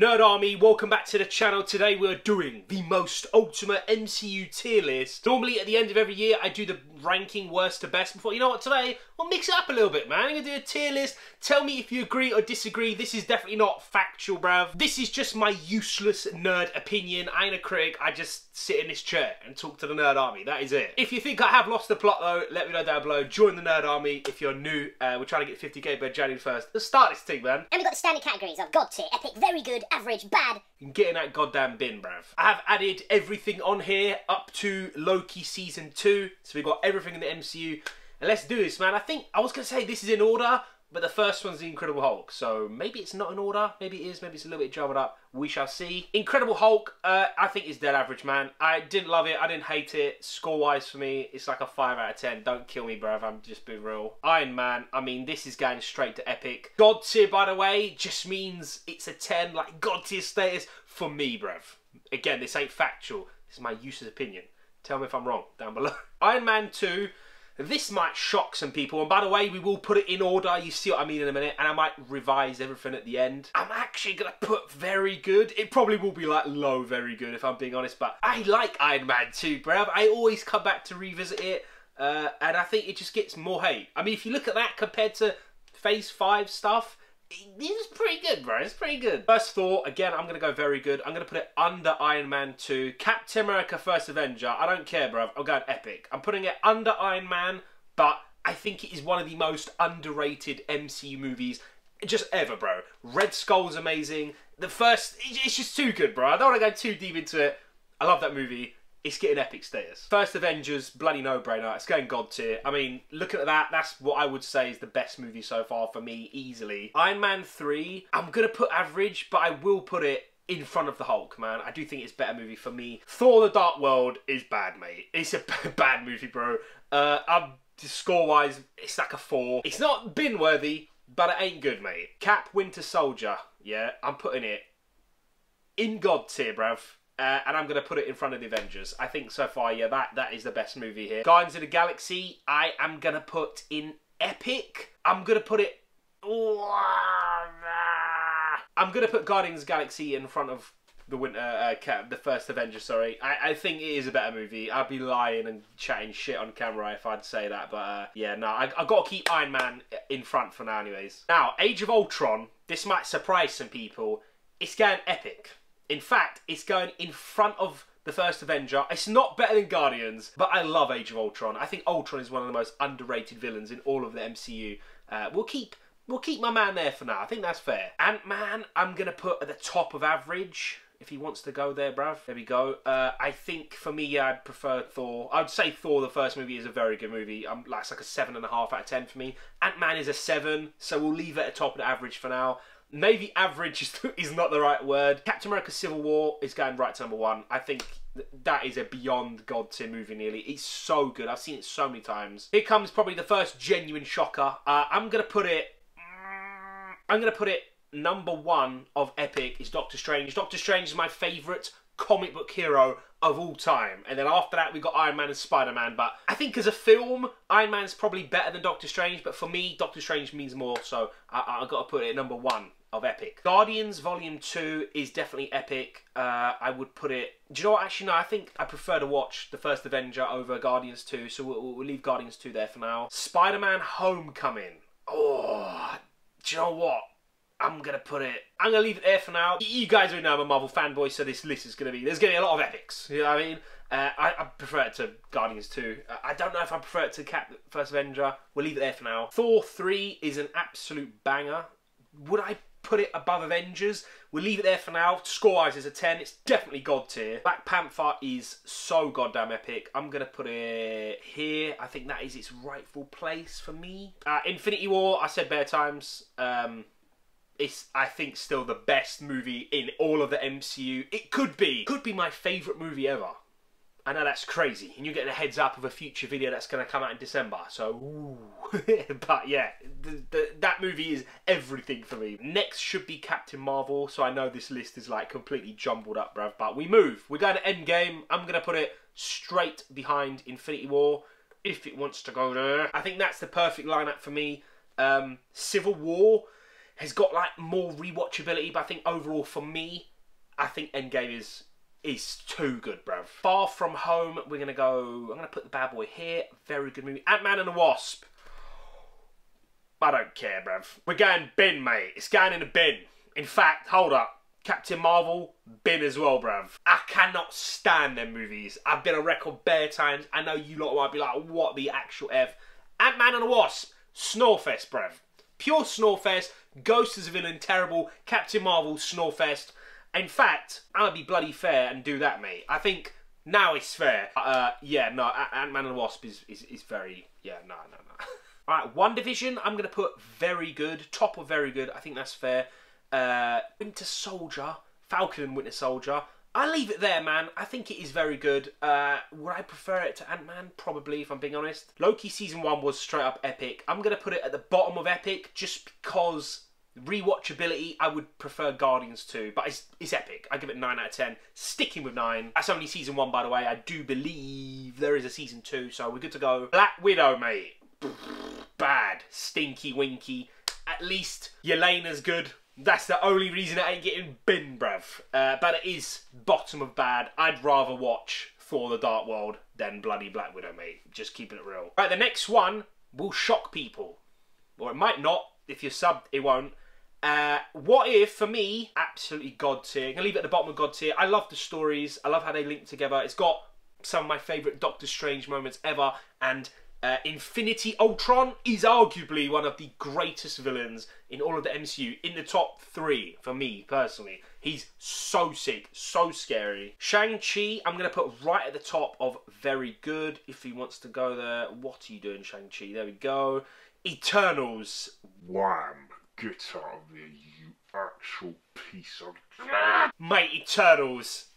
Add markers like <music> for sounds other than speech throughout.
Nerd Army, welcome back to the channel. Today we're doing the most ultimate MCU tier list. Normally at the end of every year I do the ranking worst to best before. You know what, today we'll mix it up a little bit, man. I'm gonna do a tier list. Tell me if you agree or disagree. This is definitely not factual, bruv. This is just my useless nerd opinion. I ain't a critic. I just sit in this chair and talk to the Nerd Army. That is it. If you think I have lost the plot though, let me know down below. Join the Nerd Army if you're new. Uh, we're trying to get 50k by January 1st. Let's start this thing, man. And we've got the standard categories of God tier, epic, very good, average, bad. Get in that goddamn bin, bruv. I have added everything on here up to Loki season two, so we've got everything in the MCU. And let's do this, man. I think I was gonna say this is in order, but the first one's the Incredible Hulk, so maybe it's not in order. Maybe it is. Maybe it's a little bit jumbled up. We shall see. Incredible Hulk, uh, I think is dead average, man. I didn't love it. I didn't hate it. Score-wise for me, it's like a 5 out of 10. Don't kill me, bruv. I'm just being real. Iron Man, I mean, this is going straight to epic. God tier, by the way, just means it's a 10, like God tier status for me, bruv. Again, this ain't factual. This is my useless opinion. Tell me if I'm wrong down below. <laughs> Iron Man 2, this might shock some people, and by the way, we will put it in order. You see what I mean in a minute, and I might revise everything at the end. I'm actually gonna put very good. It probably will be like low, very good if I'm being honest, but I like Iron Man 2, bruv. I always come back to revisit it, uh, and I think it just gets more hate. I mean, if you look at that compared to Phase 5 stuff, it's pretty good, bro. It's pretty good. First Thor, again, I'm going to go very good. I'm going to put it under Iron Man 2. Captain America First Avenger, I don't care, bro. I'm going epic. I'm putting it under Iron Man, but I think it is one of the most underrated MCU movies just ever, bro. Red Skull's amazing. The first, it's just too good, bro. I don't want to go too deep into it. I love that movie it's getting epic status. First Avengers, bloody no-brainer. It's going god tier. I mean, look at that, that's what I would say is the best movie so far for me, easily. Iron Man 3, I'm going to put average, but I will put it in front of the Hulk, man. I do think it's a better movie for me. Thor: The Dark World is bad, mate. It's a <laughs> bad movie, bro. Uh, I'm score-wise, it's like a four. It's not bin-worthy, but it ain't good, mate. Cap: Winter Soldier, yeah, I'm putting it in God tier, bruv. Uh, and I'm going to put it in front of the Avengers. I think so far, yeah, that, that is the best movie here. Guardians of the Galaxy, I am going to put in epic. I'm going to put it... I'm going to put Guardians of the Galaxy in front of the winter, uh, the first Avenger. Sorry, I, I think it is a better movie. I'd be lying and chatting shit on camera if I'd say that, but uh, yeah, no, I, I got to keep Iron Man in front for now, anyways. Now, Age of Ultron. This might surprise some people. It's going epic. In fact, it's going in front of the first Avenger. It's not better than Guardians, but I love Age of Ultron. I think Ultron is one of the most underrated villains in all of the MCU. Uh, we'll keep we'll keep my man there for now. I think that's fair. Ant Man, I'm gonna put at the top of average. If he wants to go there, bruv. There we go. Uh, I think for me, I'd prefer Thor. I'd say Thor, the first movie, is a very good movie. Um, like, it's like a 7.5 out of 10 for me. Ant-Man is a 7, so we'll leave it at top of average for now. Maybe average <laughs> is not the right word. Captain America Civil War is going right to number one. I think that is a beyond god tier movie nearly. It's so good. I've seen it so many times. Here comes probably the first genuine shocker. Uh, I'm going to put it... I'm going to put it number one of Epic is Doctor Strange. Doctor Strange is my favourite comic book hero of all time. And then after that, we got Iron Man and Spider Man. But I think as a film, Iron Man's probably better than Doctor Strange. But for me, Doctor Strange means more. So I, I got to put it number one of epic. Guardians Volume 2 is definitely epic. Uh, I would put it... Do you know what? Actually, no, I think I prefer to watch the first Avenger over Guardians 2, so we'll, we'll leave Guardians 2 there for now. Spider-Man Homecoming. Oh, do you know what? I'm going to put it... I'm to leave it there for now. You guys already know I'm a Marvel fanboy, so this list is going to be... There's to be a lot of epics, you know what I mean? Uh, I, I, prefer it to Guardians 2. Uh, I don't know if I prefer it to Cap First Avenger. We'll leave it there for now. Thor 3 is an absolute banger. Would I put it above Avengers. We'll leave it there for now. Score-wise is a 10. It's definitely God tier. Black Panther is so goddamn epic. I'm going to put it here. I think that is its rightful place for me. Uh, Infinity War, I said better times. Um, it's, I think, still the best movie in all of the MCU. It could be. Could be my favourite movie ever. I know that's crazy, and you're getting a heads up of a future video that's going to come out in December. So, <laughs> but yeah, the, the, that movie is everything for me. Next should be Captain Marvel, so I know this list is like completely jumbled up, bruv. But we move. We're going to Endgame. I'm going to put it straight behind Infinity War if it wants to go there. I think that's the perfect lineup for me. Um, Civil War has got like more rewatchability, but I think overall for me, I think Endgame is is too good, bruv. Far From Home, we're gonna go. I'm gonna put the bad boy here. Very good movie. Ant Man and the Wasp. I don't care, bruv. We're going bin, mate. It's going in the bin. In fact, hold up. Captain Marvel, bin as well, bruv. I cannot stand them movies. I've been a record bare times. I know you lot might be like, what the actual F? Ant-Man and the Wasp, Snorefest, bruv. Pure Snorefest. Ghost as a villain, terrible. Captain Marvel, Snorefest. In fact, I'm gonna be bloody fair and do that, mate. I think now it's fair. Uh, yeah, no, Ant-Man and the Wasp is, is, is very, yeah, no, no, no. <laughs> Alright, WandaVision, I'm going to put very good, top of very good. I think that's fair. Uh, Winter Soldier, Falcon and Winter Soldier. I leave it there, man. I think it is very good. Uh, would I prefer it to Ant-Man? Probably, if I'm being honest. Loki Season 1 was straight up epic. I'm going to put it at the bottom of epic just because rewatchability, I would prefer Guardians 2, but it's, it's epic. I give it 9 out of 10. Sticking with 9. That's only Season 1, by the way. I do believe there is a Season 2, so we're good to go. Black Widow, mate bad, stinky winky. At least Yelena's good. That's the only reason it ain't getting bin, bruv. Uh, but it is bottom of bad. I'd rather watch Thor the Dark World than bloody Black Widow, mate. Just keeping it real. Right, the next one will shock people. Or it might not. If you're subbed, it won't. Uh, what if, for me, absolutely God tier. I'm going to leave it at the bottom of God tier. I love the stories. I love how they link together. It's got some of my favourite Doctor Strange moments ever. And uh, Infinity Ultron is arguably one of the greatest villains in all of the MCU, in the top three for me personally. He's so sick, so scary. Shang-Chi, I'm going to put right at the top of very good if he wants to go there. What are you doing, Shang-Chi? There we go. Eternals. Wham! Get out of here, you actual piece of. Ah! Mighty Turtles.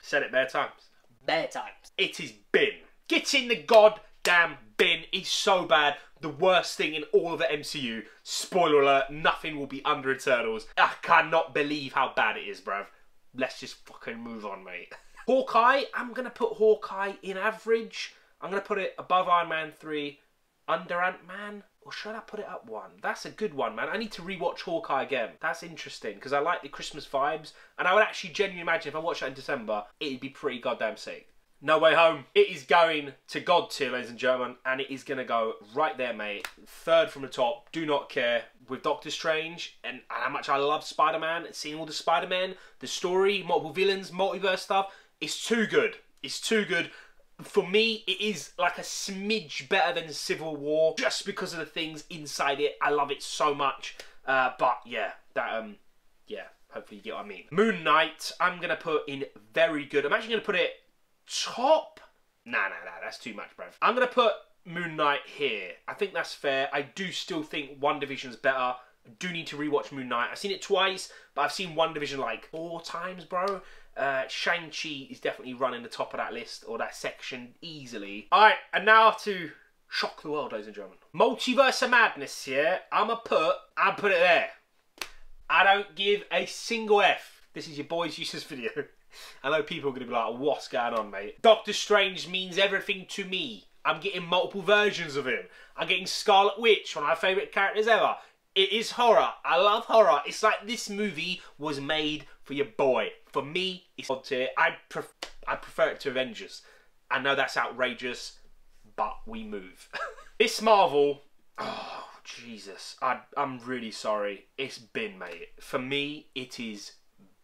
Said it bare times. Bare times. It is bin. Get in the god damn bin is so bad. The worst thing in all of the MCU. Spoiler alert, nothing will be under Eternals. I cannot believe how bad it is, bruv. Let's just fucking move on, mate. <laughs> Hawkeye, I'm going to put Hawkeye in average. I'm going to put it above Iron Man 3, under Ant-Man. Or should I put it up one? That's a good one, man. I need to rewatch Hawkeye again. That's interesting because I like the Christmas vibes. And I would actually genuinely imagine if I watched that in December, it'd be pretty goddamn sick. No Way Home. It is going to God tier, ladies and gentlemen, and it is going to go right there, mate. Third from the top. Do not care. With Doctor Strange and how much I love Spider Man and seeing all the Spider Man, the story, multiple villains, multiverse stuff, it's too good. It's too good. For me, it is like a smidge better than Civil War just because of the things inside it. I love it so much. Uh, but yeah, that um, yeah. Hopefully you get what I mean. Moon Knight, I'm gonna put in very good. I'm actually gonna put it top. Nah, nah, nah, that's too much, bruv. I'm going to put Moon Knight here. I think that's fair. I do still think WandaVision's better. I do need to rewatch Moon Knight. I've seen it twice, but I've seen WandaVision like four times, bro. Uh, Shang-Chi is definitely running the top of that list or that section easily. Alright, and now to shock the world, ladies and gentlemen. Multiverse of Madness here. I'ma put, I'll put it there. I don't give a single F. This is your boy's useless <laughs> video. I know people are going to be like, what's going on, mate? Doctor Strange means everything to me. I'm getting multiple versions of him. I'm getting Scarlet Witch, one of my favourite characters ever. It is horror. I love horror. It's like this movie was made for your boy. For me, it's odd tier. I, pref I prefer it to Avengers. I know that's outrageous, but we move. <laughs> this Marvel, oh, Jesus. I, I'm really sorry. It's been, mate. For me, it is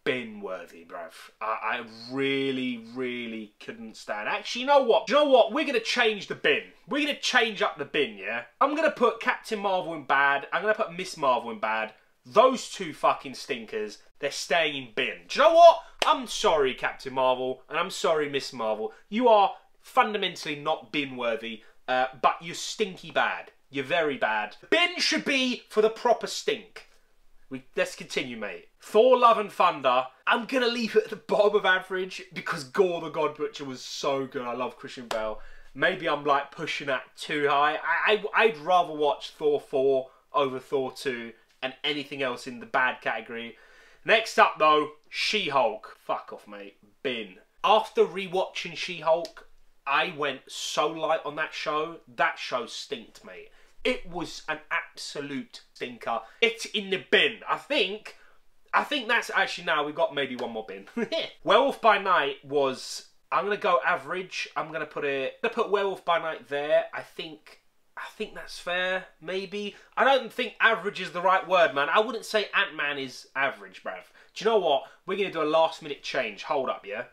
bin worthy, bruv. I, I, really, really couldn't stand. Actually, you know what? Do you know what? We're gonna change the bin. We're gonna change up the bin, yeah? I'm gonna put Captain Marvel in bad. I'm gonna put Miss Marvel in bad. Those two fucking stinkers, they're staying in bin. Do you know what? I'm sorry, Captain Marvel, and I'm sorry, Miss Marvel. You are fundamentally not bin worthy, uh, but you're stinky bad. You're very bad. Bin should be for the proper stink. We let's continue, mate. Thor: Love and Thunder. I'm gonna leave it at the bottom of average because Gorr the God Butcher was so good. I love Christian Bale. Maybe I'm like pushing that too high. I, I I'd rather watch Thor 4 over Thor 2 and anything else in the bad category. Next up though, She-Hulk. Fuck off, mate. Bin. After rewatching She-Hulk, I went so light on that show. That show stinked, mate. It was an absolute stinker. It's in the bin. I think I think that's actually now we've got maybe one more bin. <laughs> Werewolf by Night was I'm gonna go average. I'm gonna put it I'm gonna put Werewolf by Night there. I think I think that's fair, maybe. I don't think average is the right word, man. I wouldn't say Ant-Man is average, bruv. Do you know what? We're gonna do a last minute change. Hold up, yeah?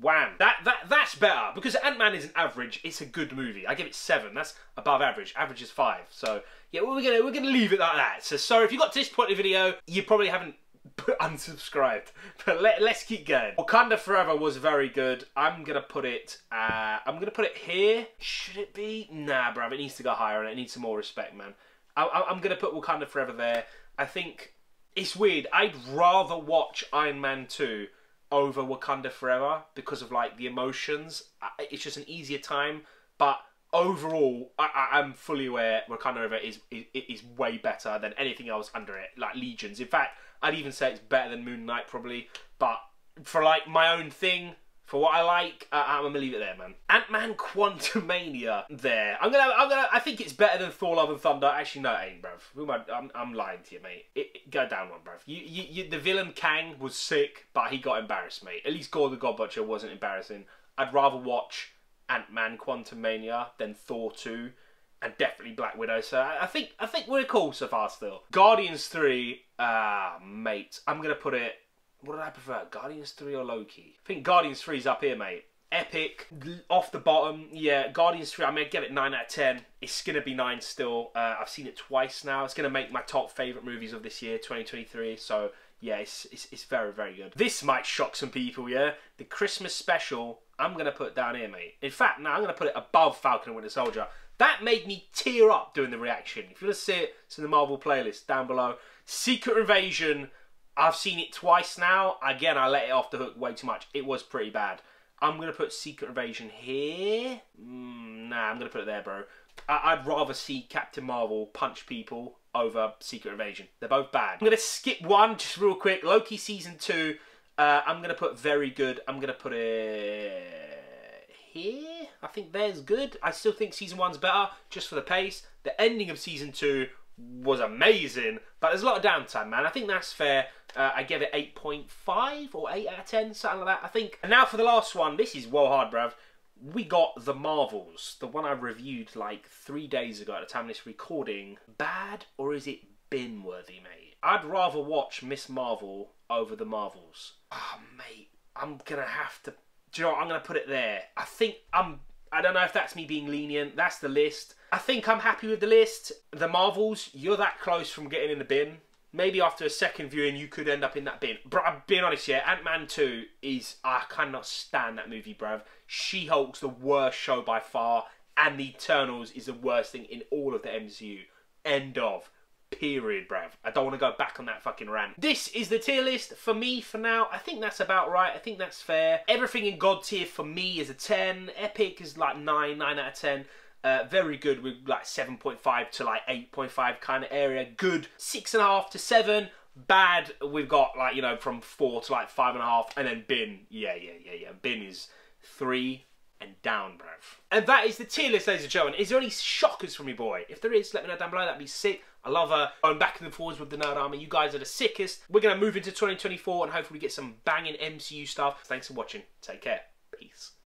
Wham. That that that's better because Ant Man isn't average. It's a good movie. I give it seven. That's above average. Average is five. So yeah, we're gonna we're gonna leave it like that. So sorry if you got to this point of the video, you probably haven't <laughs> unsubscribed. But let, let's keep going. Wakanda Forever was very good. I'm gonna put it. Uh, I'm gonna put it here. Should it be? Nah, bruv. It needs to go higher, and it needs some more respect, man. I, I'm gonna put Wakanda Forever there. I think it's weird. I'd rather watch Iron Man two over Wakanda Forever because of like the emotions. It's just an easier time, but overall, I, am fully aware Wakanda Forever is, is is way better than anything else under it, like Legions. In fact, I'd even say it's better than Moon Knight probably. But for like my own thing, for what I like, uh, I'm gonna leave it there, man. Ant Man Quantumania there. I'm gonna, I'm gonna, I think it's better than Thor: Love and Thunder. Actually, no, it ain't, bruv. Who am I? I'm, I'm lying to you, mate. It, it, go down one, bruv. You, you, you, the villain Kang was sick, but he got embarrassed, mate. At least Gorr the God Butcher wasn't embarrassing. I'd rather watch Ant Man Quantumania than Thor 2 and definitely Black Widow. So I think I think we're cool so far still. Guardians 3, ah, uh, mate. I'm gonna put it what did I prefer? Guardians 3 or Loki? I think Guardians 3 is up here, mate. Epic, off the bottom. Yeah, Guardians 3, I'm going to give it 9 out of 10. It's going to be 9 still. Uh, I've seen it twice now. It's going to make my top favourite movies of this year, 2023. So, yeah, it's, it's, it's very, very good. This might shock some people, yeah? The Christmas special, I'm going to put down here, mate. In fact, now I'm going to put it above Falcon and Winter Soldier. That made me tear up doing the reaction. If you want to see it, it's in the Marvel playlist down below. Secret Invasion I've seen it twice now. Again, I let it off the hook way too much. It was pretty bad. I'm going to put Secret Invasion here. Mm, nah, I'm going to put it there, bro. I would rather see Captain Marvel punch people over Secret Invasion. They're both bad. I'm going to skip one just real quick. Loki Season 2. Uh, I'm going to put very good. I'm going to put it here. I think there's good. I still think Season 1's better just for the pace. The ending of Season 2 was amazing, but there's a lot of downtime, man. I think that's fair. Uh, I give it 8.5 or 8 out of 10, something like that, I think. And now for the last one. This is well hard, bruv. We got The Marvels, the one I reviewed like three days ago at the time of this recording. Bad or is it bin worthy, mate? I'd rather watch Miss Marvel over The Marvels. Oh, mate, I'm gonna have to. Do you know what? I'm gonna put it there. I think I'm. I don't know if that's me being lenient. That's the list. I think I'm happy with the list. The Marvels, you're that close from getting in the bin maybe after a second viewing you could end up in that bin. But I'm being honest, yeah, Ant Man 2 is I cannot stand that movie, bruv. She Hulk's the worst show by far, and the Eternals is the worst thing in all of the MCU. End of. Period, bruv. I don't want to go back on that fucking rant. This is the tier list for me for now. I think that's about right. I think that's fair. Everything in God tier for me is a 10. Epic is like 9, 9 out of 10. Uh, very good with like 7.5 to like 8.5 kind of area. Good 6.5 to 7. Bad, we've got like, you know, from 4 to like 5.5. And then bin, yeah, yeah, yeah, yeah. Bin is 3 and down, bruv. And that is the tier list, ladies and gentlemen. Is there any shockers from me, boy? If there is, let me know down below. That'd be sick. I love her. Going back and forwards with the Nerd Army. You guys are the sickest. We're going to move into 2024 and hopefully get some banging MCU stuff. Thanks for watching. Take care. Peace.